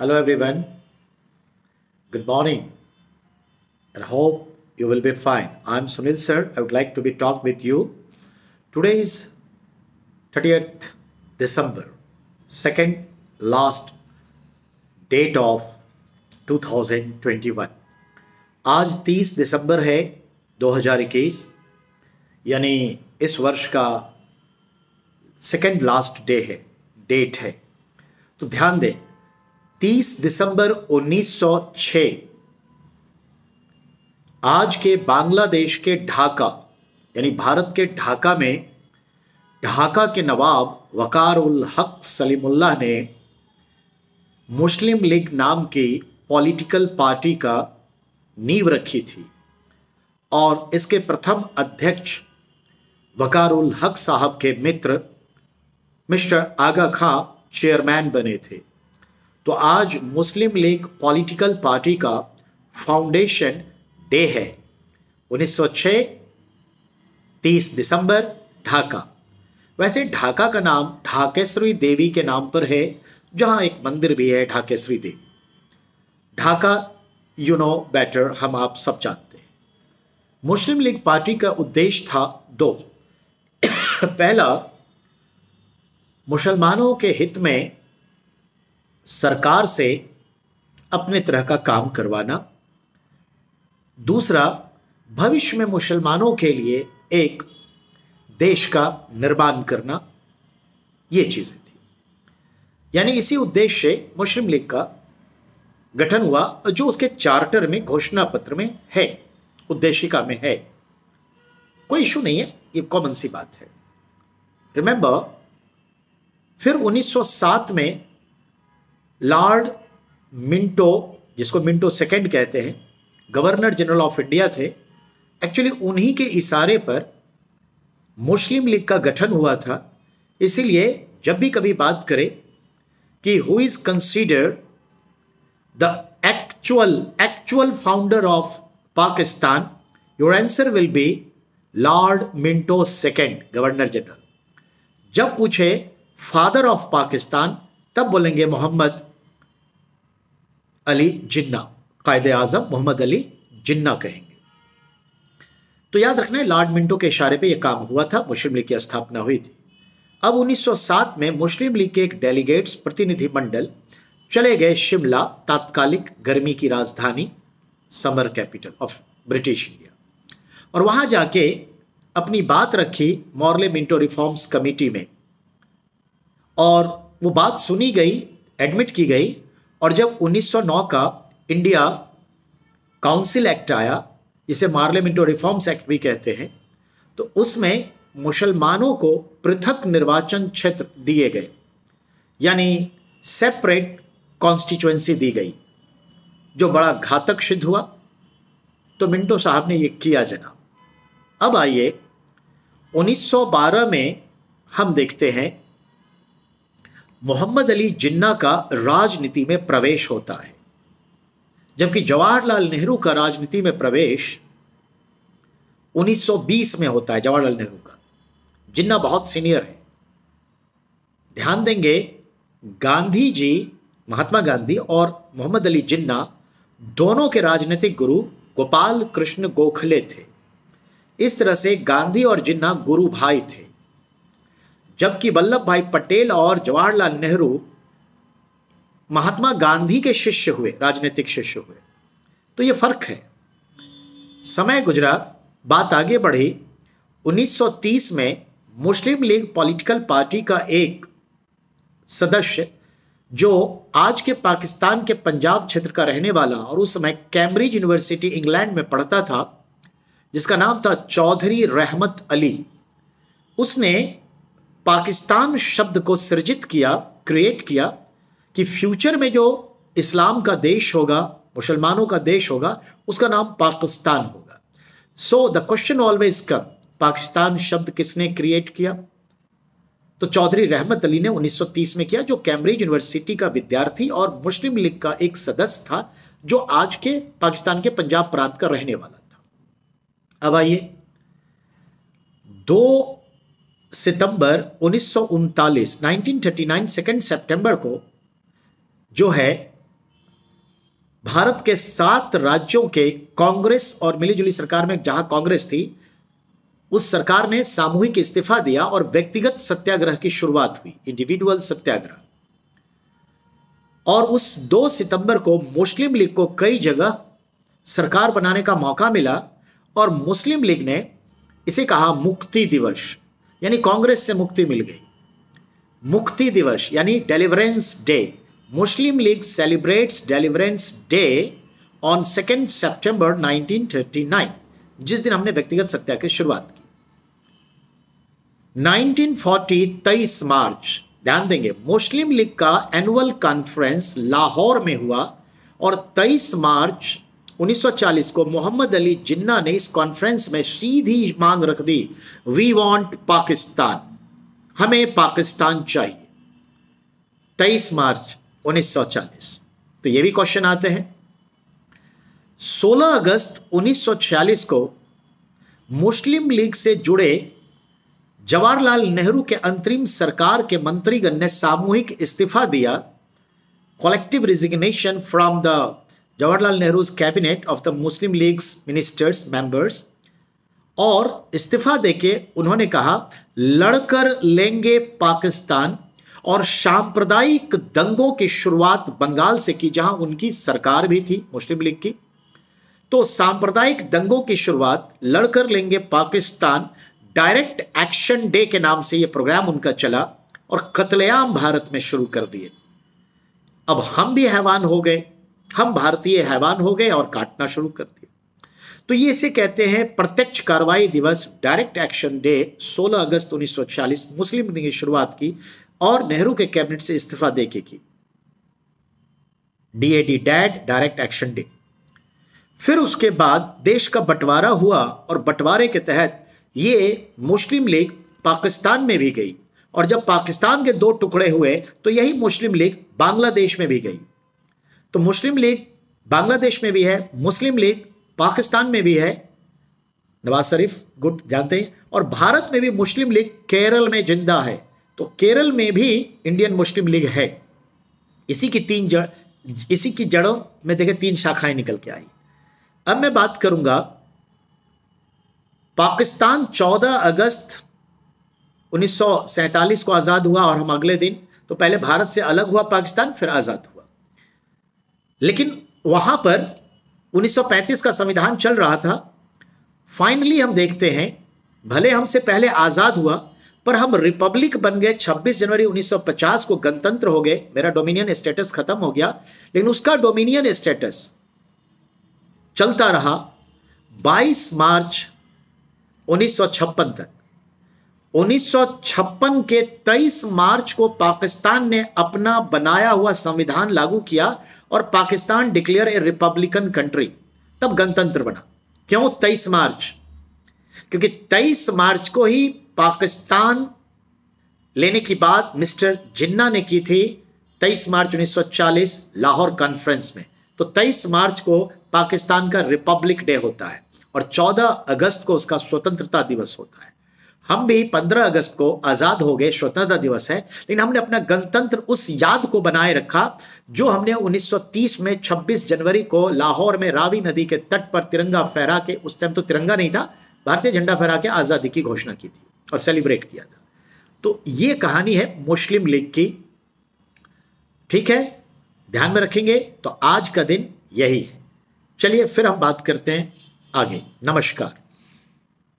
Hello, everyone. Good morning, and hope you will be fine. I'm Sunil sir. I would like to be talk with you. Today is 30th December, second last date of 2021. आज 30 दिसंबर है 2021 यानी इस वर्ष का second last day है date है तो ध्यान दें 30 दिसंबर 1906 आज के बांग्लादेश के ढाका, यानी भारत के ढाका में, ढाका के नवाब वकार उल हक सलीमुल्लाह ने मुस्लिम लीग नाम की पॉलिटिकल पार्टी का नींव रखी थी और इसके प्रथम अध्यक्ष वकार उल हक साहब के मित्र मिस्टर आगा खां चेयरमैन बने थे। तो आज मुस्लिम लीग पॉलिटिकल पार्टी का फाउंडेशन डे है 1906 30 दिसंबर, ढाका। वैसे ढाका का नाम ढाकेश्वरी देवी के नाम पर है, जहाँ एक मंदिर भी है Dhakeshwari Devi. Dhaka you know better हम आप सब जानते हैं। मुस्लिम लीग पार्टी का उद्देश्य था दो। पहला, मुसलमानों के हित में सरकार से अपने तरह का काम करवाना। दूसरा, भविष्य में मुसलमानों के लिए एक देश का निर्माण करना, ये चीज़ें थी। यानी इसी उद्देश्य से मुस्लिम लीग का गठन हुआ, जो उसके चार्टर में, घोषणा पत्र में है, उद्देशिका में है। कोई इशू नहीं है, ये कॉमन सी बात है। रिमेंबर फिर 1907 में लॉर्ड मिंटो, जिसको मिंटो सेकंड कहते हैं, गवर्नर जनरल ऑफ़ इंडिया थे। एक्चुअली उन्हीं के इशारे पर मुस्लिम लीग का गठन हुआ था। इसीलिए जब भी कभी बात करें कि who is consider the actual actual founder of Pakistan your answer will be Lord Minto second governor general जब पूछे फादर ऑफ़ पाकिस्तान तब बोलेंगे, मोहम्मद अली जिन्ना कायदे आज़म मोहम्मद अली जिन्ना कहेंगे। तो याद रखना है लॉर्ड मिंटो के इशारे पे यह काम हुआ था, मुस्लिम लीग की स्थापना हुई थी। अब 1907 में मुस्लिम लीग के एक डेलीगेट्स प्रतिनिधिमंडल चले गए शिमला, तात्कालिक गर्मी की राजधानी, summer capital of British India. और वहाँ जाके अपनी बात रखी मॉर्ले मिंटो रिफॉर्म्स कमेटी में। और वो बात सुनी गई, एडमिट की गई और जब 1909 का इंडिया काउंसिल एक्ट आया, जिसे मार्लियामेंटो रिफॉर्म्स एक्ट भी कहते हैं तो उसमें मुसलमानों को पृथक निर्वाचन क्षेत्र दिए गए, यानी सेपरेट कॉन्स्टिट्युएंसी दी गई, जो बड़ा घातक सिद्ध हुआ। तो मिंटो साहब ने यह किया जनाब। अब आइए 1912 में हम देखते हैं मोहम्मद अली जिन्ना का राजनीति में प्रवेश होता है। जबकि जवाहरलाल नेहरू का राजनीति में प्रवेश 1920 में होता है, जवाहरलाल नेहरू का। जिन्ना बहुत सीनियर है। ध्यान देंगे, गांधी जी, महात्मा गांधी और मोहम्मद अली जिन्ना दोनों के राजनीतिक गुरु गोपाल कृष्ण गोखले थे। इस तरह से गांधी और जिन्ना गुरु भाई थे। जबकि वल्लभ भाई पटेल और जवाहरलाल नेहरू महात्मा गांधी के शिष्य हुए, राजनीतिक शिष्य हुए। तो ये फ़र्क है। समय गुजरा, बात आगे बढ़ी। 1930 में मुस्लिम लीग पॉलिटिकल पार्टी का एक सदस्य, जो आज के पाकिस्तान के पंजाब क्षेत्र का रहने वाला और उस समय कैम्ब्रिज यूनिवर्सिटी इंग्लैंड में पढ़ता था, जिसका नाम था चौधरी रहमत अली। उसने पाकिस्तान शब्द को सृजित किया क्रिएट किया कि फ्यूचर में जो इस्लाम का देश होगा, मुसलमानों का देश होगा, उसका नाम पाकिस्तान होगा। So the question always come Pakistan शब्द किसने क्रिएट किया? तो चौधरी रहमत अली ने 1930 में किया, जो कैम्ब्रिज यूनिवर्सिटी का विद्यार्थी और मुस्लिम लीग का एक सदस्य था, जो आज के पाकिस्तान के पंजाब प्रांत का रहने वाला था। अब आइए, दो सितंबर उन्नीस सौ 1939 सेकेंड सितंबर को, जो है, भारत के सात राज्यों के कांग्रेस और मिलीजुली सरकार में जहाँ कांग्रेस थी, उस सरकार ने सामूहिक इस्तीफा दिया और व्यक्तिगत सत्याग्रह की शुरुआत हुई इंडिविजुअल सत्याग्रह। और उस 2 सितंबर को मुस्लिम लीग को कई जगह सरकार बनाने का मौका मिला और मुस्लिम लीग ने इसे कहा मुक्ति दिवस। यानी कांग्रेस से मुक्ति मिल गई। मुक्ति दिवस, यानी deliverance day Muslim League celebrates deliverance day on second September 1939 जिस दिन हमने व्यक्तिगत सत्याग्रह की शुरुआत की। 1940 तेईस मार्च, ध्यान देंगे, मुस्लिम लीग का एनुअल कॉन्फ्रेंस लाहौर में हुआ और 23 मार्च 1940 को मोहम्मद अली जिन्ना ने इस कॉन्फ्रेंस में सीधी मांग रख दी वी वांट पाकिस्तान। हमें पाकिस्तान चाहिए। 23 मार्च 1940 तो ये भी क्वेश्चन आते हैं। 16 अगस्त 1946 को मुस्लिम लीग से जुड़े जवाहरलाल नेहरू के अंतरिम सरकार के मंत्रीगण ने सामूहिक इस्तीफा दिया collective resignation from the Jawaharlal Nehru's cabinet of the Muslim League's ministers members और इस्तीफा देके उन्होंने कहा, लड़कर लेंगे पाकिस्तान और सांप्रदायिक दंगों की शुरुआत बंगाल से की, जहाँ उनकी सरकार भी थी मुस्लिम लीग की। तो सांप्रदायिक दंगों की शुरुआत, लड़कर लेंगे पाकिस्तान, डायरेक्ट एक्शन डे के नाम से यह प्रोग्राम उनका चला और कतलेआम भारत में शुरू कर दिए। अब हम भी हैवान हो गए। हम भारतीय हैवान हो गए और काटना शुरू कर दिए तो ये इसे कहते हैं प्रत्यक्ष कार्रवाई दिवस, डायरेक्ट एक्शन डे 16 अगस्त 1946 मुस्लिम लीग ने शुरुआत की और नेहरू के कैबिनेट से इस्तीफा देके की। DAD dad, direct action day. फिर उसके बाद देश का बंटवारा हुआ और बंटवारे के तहत ये मुस्लिम लीग पाकिस्तान में भी गई और जब पाकिस्तान के दो टुकड़े हुए तो यही मुस्लिम लीग बांग्लादेश में भी गई। तो मुस्लिम लीग बांग्लादेश में भी है, मुस्लिम लीग पाकिस्तान में भी है। नवाज़ शरीफ, गुड, जानते हैं। और भारत में भी मुस्लिम लीग केरल में ज़िंदा है। तो केरल में भी इंडियन मुस्लिम लीग है। इसी की तीन जड़, इसी की जड़ों में देखे, तीन शाखाएँ निकल के आई। अब मैं बात करूँगा पाकिस्तान 14 अगस्त उन्नीस सौ सैंतालीस को आज़ाद हुआ और हम अगले दिन तो पहले भारत से अलग हुआ पाकिस्तान, फिर आज़ाद हुआ। लेकिन वहाँ पर 1935 का संविधान चल रहा था। फाइनली हम देखते हैं, भले हमसे पहले आज़ाद हुआ, पर हम रिपब्लिक बन गए 26 जनवरी 1950 को गणतंत्र हो गए। मेरा डोमिनियन स्टेटस खत्म हो गया, लेकिन उसका डोमिनियन स्टेटस चलता रहा 22 मार्च 1956 तक। 1956 के 23 मार्च को पाकिस्तान ने अपना बनाया हुआ संविधान लागू किया और Pakistan declare a republican country तब गणतंत्र बना। क्यों? 23 मार्च। क्योंकि 23 मार्च को ही पाकिस्तान लेने की बात मिस्टर जिन्ना ने की थी 23 मार्च 1940 लाहौर कॉन्फ्रेंस में। तो 23 मार्च को पाकिस्तान का रिपब्लिक डे होता है और 14 अगस्त को उसका स्वतंत्रता दिवस होता है। हम भी 15 अगस्त को आज़ाद हो गए, स्वतंत्रता दिवस है, लेकिन हमने अपना गणतंत्र उस याद को बनाए रखा, जो हमने 1930 में 26 जनवरी को लाहौर में रावी नदी के तट पर तिरंगा फहरा के, उस टाइम तो तिरंगा नहीं था, भारतीय झंडा फहरा के आज़ादी की घोषणा की थी और सेलिब्रेट किया था। तो ये कहानी है मुस्लिम लीग की। ठीक है? ध्यान में रखेंगे तो आज का दिन यही है। चलिए फिर हम बात करते हैं आगे। नमस्कार।